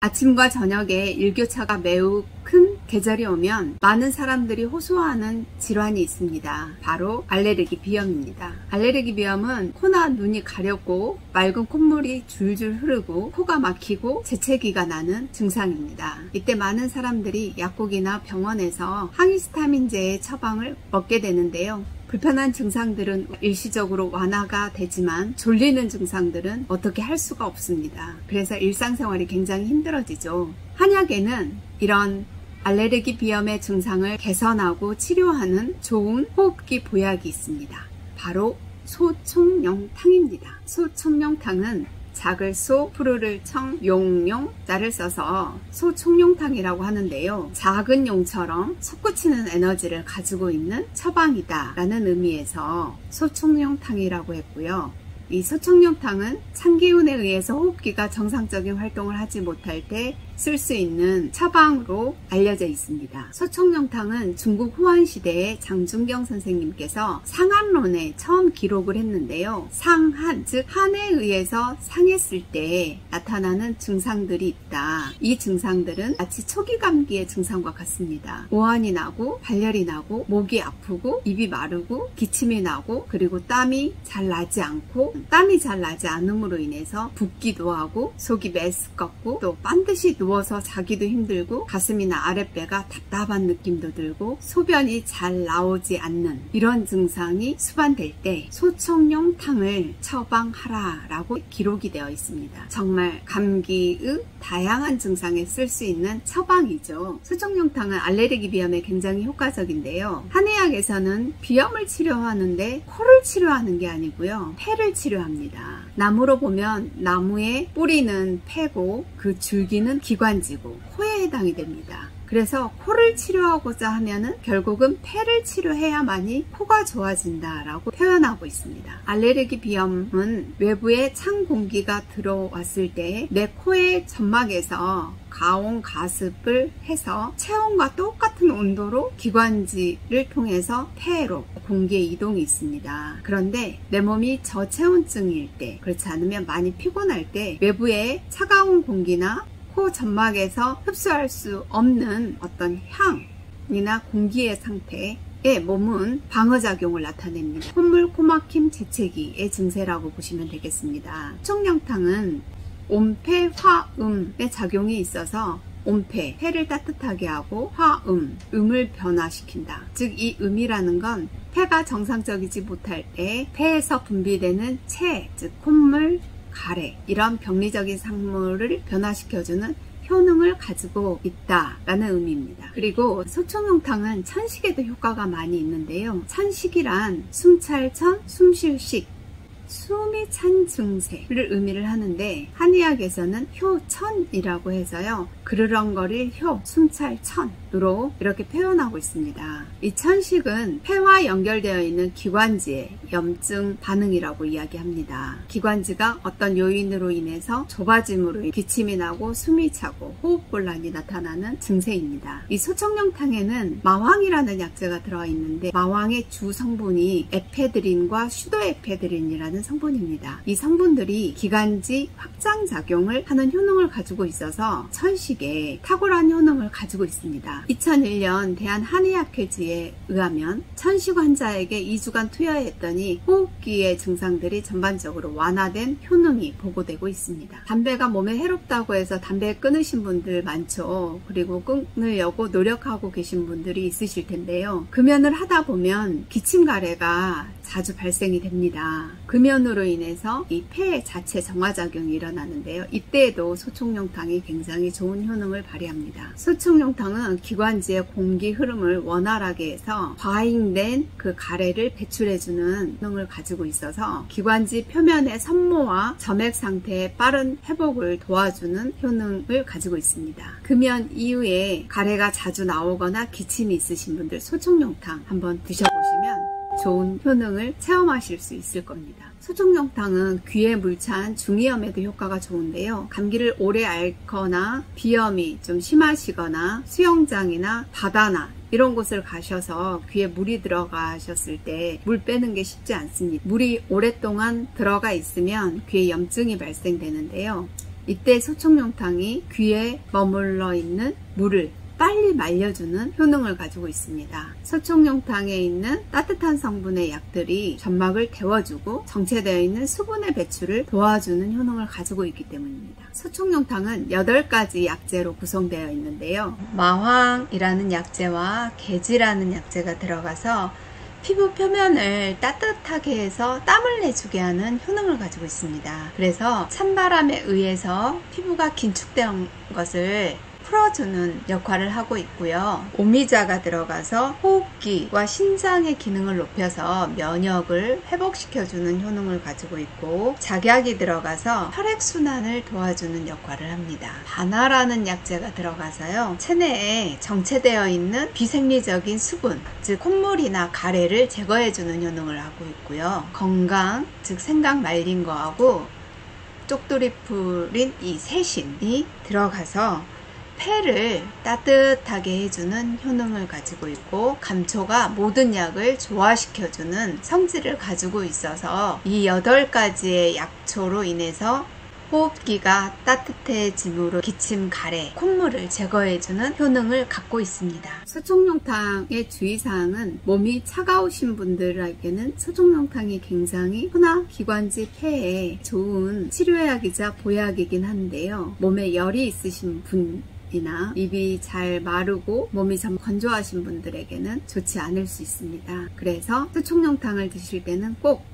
아침과 저녁에 일교차가 매우 큰 계절이 오면 많은 사람들이 호소하는 질환이 있습니다. 바로 알레르기 비염입니다. 알레르기 비염은 코나 눈이 가렵고 맑은 콧물이 줄줄 흐르고 코가 막히고 재채기가 나는 증상입니다. 이때 많은 사람들이 약국이나 병원에서 항히스타민제의 처방을 먹게 되는데요. 불편한 증상들은 일시적으로 완화가 되지만 졸리는 증상들은 어떻게 할 수가 없습니다. 그래서 일상생활이 굉장히 힘들어지죠. 한약에는 이런 알레르기 비염의 증상을 개선하고 치료하는 좋은 호흡기 보약이 있습니다. 바로 소총령탕입니다. 소총령탕은 작을 소, 푸르를 청, 용 용, 자를 써서 소총용탕이라고 하는데요. 작은 용처럼 솟구치는 에너지를 가지고 있는 처방이다 라는 의미에서 소총용탕이라고 했고요. 이 소총용탕은 창기운에 의해서 호흡기가 정상적인 활동을 하지 못할 때 쓸 수 있는 처방으로 알려져 있습니다. 서총령탕은 중국 후한 시대에 장준경 선생님께서 상한론에 처음 기록을 했는데요. 상한, 즉 한에 의해서 상했을 때 나타나는 증상들이 있다. 이 증상들은 마치 초기 감기의 증상과 같습니다. 오한이 나고 발열이 나고 목이 아프고 입이 마르고 기침이 나고 그리고 땀이 잘 나지 않고 땀이 잘 나지 않음으로 인해서 붓기도 하고 속이 메스껍고 또 반드시 누워 누워서 자기도 힘들고 가슴이나 아랫배가 답답한 느낌도 들고 소변이 잘 나오지 않는 이런 증상이 수반될 때 소청용 탕을 처방하라 라고 기록이 되어 있습니다. 정말 감기의 다양한 증상에 쓸 수 있는 처방이죠. 소청용 탕은 알레르기 비염에 굉장히 효과적인데요. 한의학에서는 비염을 치료하는데 코를 치료하는 게 아니고요. 폐를 치료합니다. 나무로 보면 나무의 뿌리는 폐고 그 줄기는 기 기관지고 코에 해당이 됩니다. 그래서 코를 치료하고자 하면은 결국은 폐를 치료해야만이 코가 좋아진다라고 표현하고 있습니다. 알레르기 비염은 외부에 찬 공기가 들어왔을 때 내 코의 점막에서 가온 가습을 해서 체온과 똑같은 온도로 기관지를 통해서 폐로 공기의 이동이 있습니다. 그런데 내 몸이 저체온증일 때 그렇지 않으면 많이 피곤할 때 외부에 차가운 공기나 코 점막에서 흡수할 수 없는 어떤 향이나 공기의 상태 의 몸은 방어작용을 나타냅니다. 콧물, 코막힘, 재채기의 증세라고 보시면 되겠습니다. 총량탕은 온폐, 화음의 작용이 있어서 온폐, 폐를 따뜻하게 하고 화음, 음을 변화시킨다. 즉 이 음이라는 건 폐가 정상적이지 못할 때 폐에서 분비되는 체, 즉 콧물, 가래 이런 병리적인 상물을 변화시켜주는 효능을 가지고 있다라는 의미입니다. 그리고 소총용탕은 천식에도 효과가 많이 있는데요. 천식이란 숨찰천, 숨쉴식, 숨이 찬 증세를 의미를 하는데 한의학에서는 효천이라고 해서요. 그르렁거릴 효, 숨찰 천 으로 이렇게 표현하고 있습니다. 이 천식은 폐와 연결되어 있는 기관지의 염증 반응이라고 이야기합니다. 기관지가 어떤 요인으로 인해서 좁아짐으로 기침이 나고 숨이 차고 호흡곤란이 나타나는 증세입니다. 이 소청령탕에는 마황이라는 약재가 들어있는데 마황의 주 성분이 에페드린과 슈도에페드린이라는 성분입니다. 이 성분들이 기관지 확장 작용을 하는 효능을 가지고 있어서 천식 방식의 탁월한 효능을 가지고 있습니다. 2001년 대한한의학회지에 의하면 천식 환자에게 2주간 투여했더니 호흡기의 증상들이 전반적으로 완화된 효능이 보고되고 있습니다. 담배가 몸에 해롭다고 해서 담배 끊으신 분들 많죠. 그리고 끊으려고 노력하고 계신 분들이 있으실 텐데요. 금연을 하다 보면 기침 가래가 자주 발생이 됩니다. 금연으로 인해서 이 폐 자체 정화작용이 일어나는데요. 이때에도 소총용탕이 굉장히 좋은 효능을 발휘합니다. 소총용탕은 기관지의 공기 흐름을 원활하게 해서 과잉된 그 가래를 배출해주는 효능을 가지고 있어서 기관지 표면의 섬모와 점액 상태의 빠른 회복을 도와주는 효능을 가지고 있습니다. 금연 이후에 가래가 자주 나오거나 기침이 있으신 분들 소총용탕 한번 드셔보시면 좋은 효능을 체험하실 수 있을 겁니다. 소중용탕은 귀에 물찬 중이염에도 효과가 좋은데요. 감기를 오래 앓거나 비염이 좀 심하시거나 수영장이나 바다나 이런 곳을 가셔서 귀에 물이 들어가셨을 때 물 빼는 게 쉽지 않습니다. 물이 오랫동안 들어가 있으면 귀에 염증이 발생되는데요. 이때 소총용탕이 귀에 머물러 있는 물을 빨리 말려주는 효능을 가지고 있습니다. 소총용탕에 있는 따뜻한 성분의 약들이 점막을 데워주고 정체되어 있는 수분의 배출을 도와주는 효능을 가지고 있기 때문입니다. 소총용탕은 8가지 약재로 구성되어 있는데요. 마황이라는 약재와 계지라는 약재가 들어가서 피부 표면을 따뜻하게 해서 땀을 내주게 하는 효능을 가지고 있습니다. 그래서 찬바람에 의해서 피부가 긴축된 것을 풀어주는 역할을 하고 있고요. 오미자가 들어가서 호흡기와 신장의 기능을 높여서 면역을 회복시켜주는 효능을 가지고 있고 작약이 들어가서 혈액순환을 도와주는 역할을 합니다. 바나라는 약재가 들어가서요. 체내에 정체되어 있는 비생리적인 수분, 즉 콧물이나 가래를 제거해주는 효능을 하고 있고요. 건강, 즉 생강 말린 거하고 쪽돌이 풀인 이 세신이 들어가서 폐를 따뜻하게 해주는 효능을 가지고 있고 감초가 모든 약을 조화시켜주는 성질을 가지고 있어서 이 8가지의 약초로 인해서 호흡기가 따뜻해짐으로 기침, 가래, 콧물을 제거해주는 효능을 갖고 있습니다. 소총용탕의 주의사항은 몸이 차가우신 분들에게는 소총용탕이 굉장히 소나 기관지 폐에 좋은 치료약이자 보약이긴 한데요. 몸에 열이 있으신 분 이나 입이 잘 마르고 몸이 좀 건조하신 분들에게는 좋지 않을 수 있습니다. 그래서 수총용탕을 드실 때는 꼭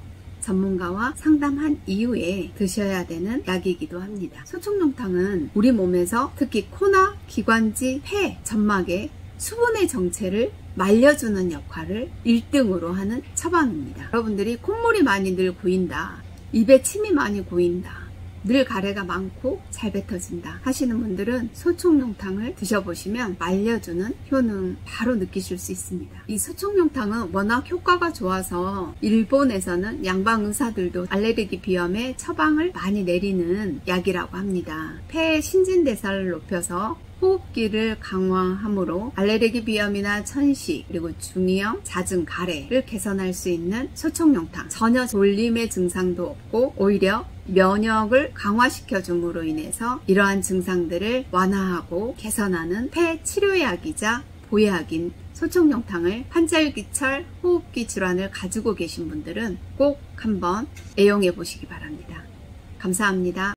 전문가와 상담한 이후에 드셔야 되는 약이기도 합니다. 소총용탕은 우리 몸에서 특히 코나 기관지, 폐, 점막의 수분의 정체를 말려주는 역할을 1등으로 하는 처방입니다. 여러분들이 콧물이 많이 늘 고인다. 입에 침이 많이 고인다. 늘 가래가 많고 잘 뱉어진다 하시는 분들은 소총용탕을 드셔보시면 말려주는 효능 바로 느끼실 수 있습니다. 이 소총용탕은 워낙 효과가 좋아서 일본에서는 양방 의사들도 알레르기 비염에 처방을 많이 내리는 약이라고 합니다. 폐의 신진대사를 높여서 호흡기를 강화함으로 알레르기 비염이나 천식 그리고 중이염, 잦은 가래를 개선할 수 있는 소총용탕 전혀 졸림의 증상도 없고 오히려 면역을 강화시켜 줌으로 인해서 이러한 증상들을 완화하고 개선하는 폐 치료약이자 보약인 소총용탕을 환절기철 호흡기 질환을 가지고 계신 분들은 꼭 한번 애용해 보시기 바랍니다. 감사합니다.